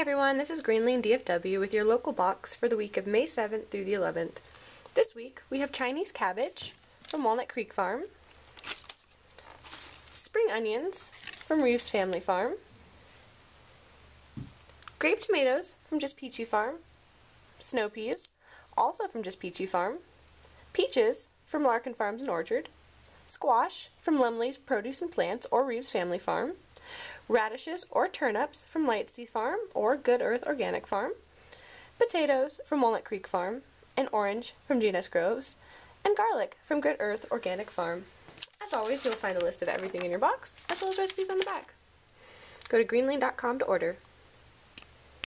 everyone, this is Greenling DFW with your local box for the week of May 7th through the 11th. This week we have Chinese cabbage from Walnut Creek Farm, spring onions from Reeves Family Farm, grape tomatoes from Just Peachy Farm, snow peas, also from Just Peachy Farm, peaches from Larken Farms and Orchard, squash from Lemley's Produce and Plants or Reeves Family Farm, radishes or turnips from Lightsey Farm or Good Earth Organic Farm, potatoes from Walnut Creek Farm, an orange from G&S Groves, and garlic from Good Earth Organic Farm. As always, you'll find a list of everything in your box, as well as recipes on the back. Go to greenling.com to order.